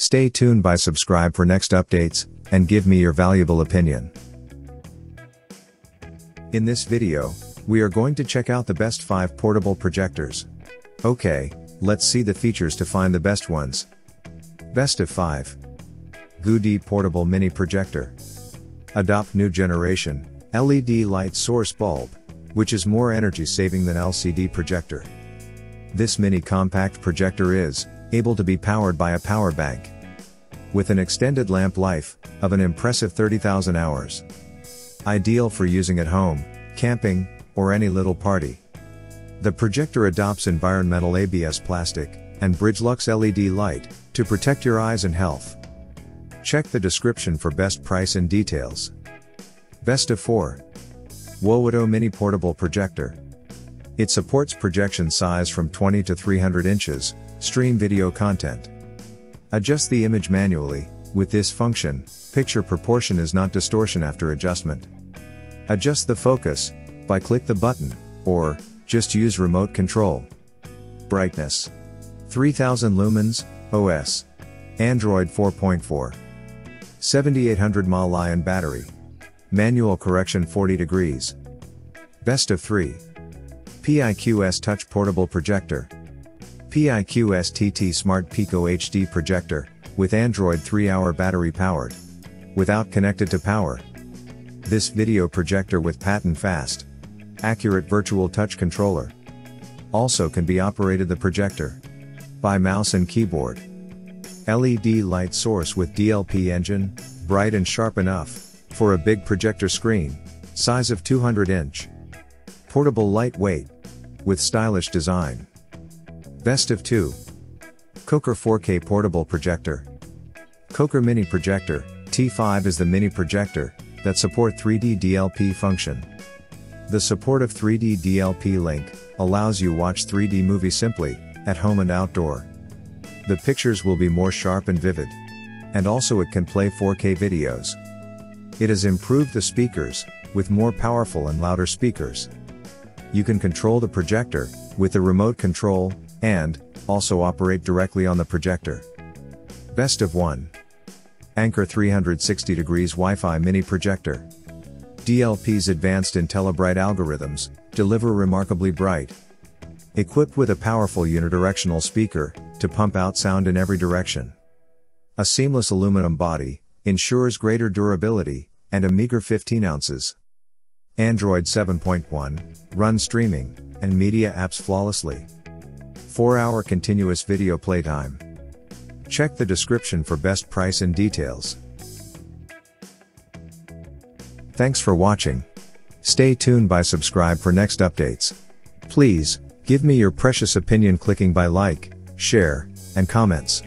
Stay tuned by subscribe for next updates, and give me your valuable opinion. In this video, we are going to check out the best 5 portable projectors. Okay, let's see the features to find the best ones. Best of 5. GooDee Portable Mini Projector. Adopt new generation, LED light source bulb, which is more energy saving than LCD projector. This mini compact projector is able to be powered by a power bank. With an extended lamp life of an impressive 30,000 hours. Ideal for using at home, camping, or any little party. The projector adopts environmental ABS plastic and Bridgelux LED light to protect your eyes and health. Check the description for best price and details. Best of 4. Wowoto Mini Portable Projector. It supports projection size from 20 to 300 inches, stream video content. Adjust the image manually, with this function, picture proportion is not distortion after adjustment. Adjust the focus, by click the button, or, just use remote control. Brightness. 3000 lumens, OS. Android 4.4. 7800 mAh battery. Manual correction 40 degrees. Best of 3. PIQS Touch Portable Projector. PIQS TT Smart Pico HD Projector, with Android 3-hour battery powered. Without connected to power. This video projector with patent fast. Accurate virtual touch controller. Also can be operated the projector. By mouse and keyboard. LED light source with DLP engine, bright and sharp enough for a big projector screen, size of 200 inch. Portable lightweight, with stylish design. Best of 2. Cocar 4K Portable Projector. Cocar Mini Projector, T5 is the mini projector, that support 3D DLP function. The support of 3D DLP link, allows you watch 3D movie simply, at home and outdoor. The pictures will be more sharp and vivid. And also it can play 4K videos. It has improved the speakers, with more powerful and louder speakers. You can control the projector, with the remote control, and, also operate directly on the projector. Best of 1. Anker 360 degrees Wi-Fi mini projector. DLP's advanced IntelliBright algorithms, deliver remarkably bright. Equipped with a powerful unidirectional speaker, to pump out sound in every direction. A seamless aluminum body, ensures greater durability, and a meager 15 ounces. Android 7.1, run streaming, and media apps flawlessly. 4 hour continuous video playtime. Check the description for best price and details. Thanks for watching. Stay tuned by subscribe for next updates. Please, give me your precious opinion clicking by like, share, and comments.